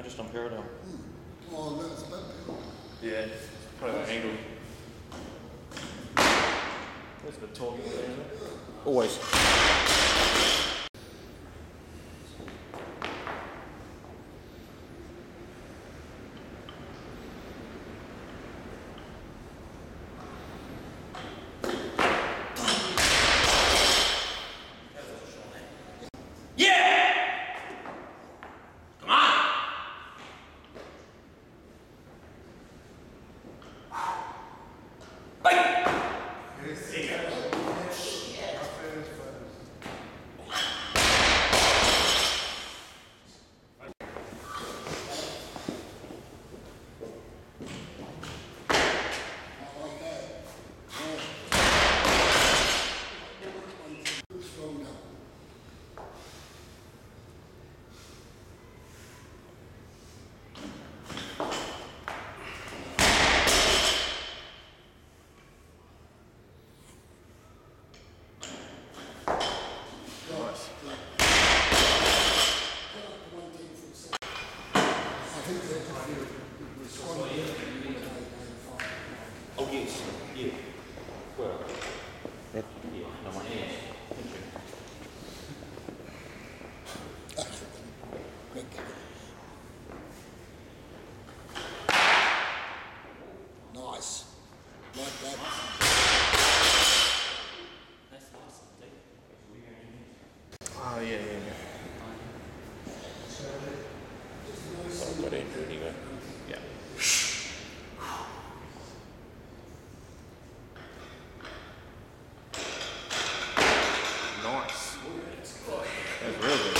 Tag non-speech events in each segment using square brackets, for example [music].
No, just on parallel. Oh, no, it's about Yeah, probably an angle. There's a bit talking there, isn't it? Always. thrown up. I think they're Oh, yes. Yeah. Well. That, yeah, no, my hands. Thank you. quick. Nice. Like that. Oh, yeah, yeah, yeah. I've got Andrew anyway. Yeah. Nice. That's real good.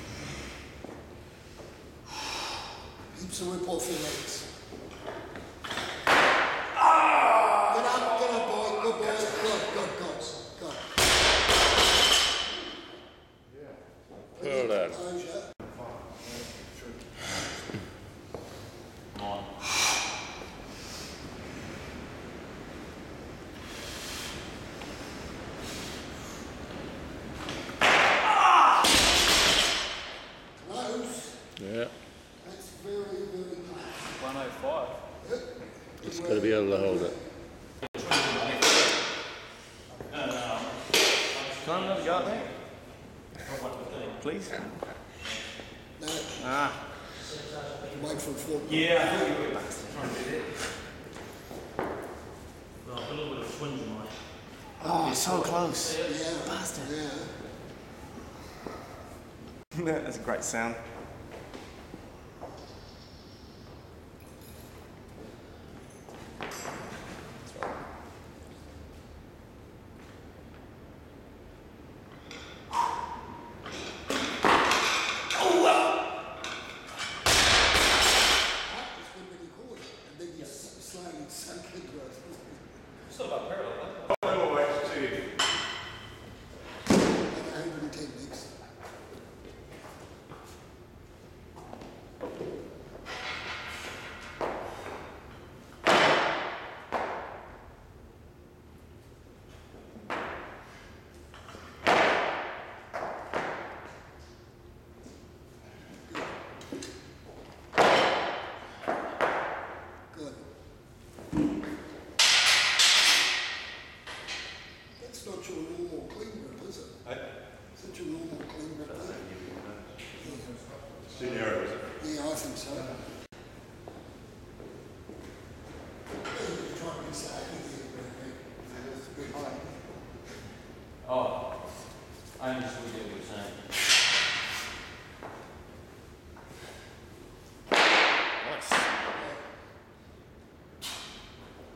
Heaps of whip off your legs. Get up, get up, boy. Good boy. Good, good, good, good. Well done. Composure. Close. Yeah. That's very, very close. 105. It's got to be able to hold it. Can I have another go at that? Please? No, Ah. wait for a four. Yeah, I thought you were trying to do that. Well, a little bit of twinge in my. Oh, so close. Yeah. Bastard. Yeah. [laughs] That's a great sound.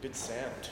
Good sound.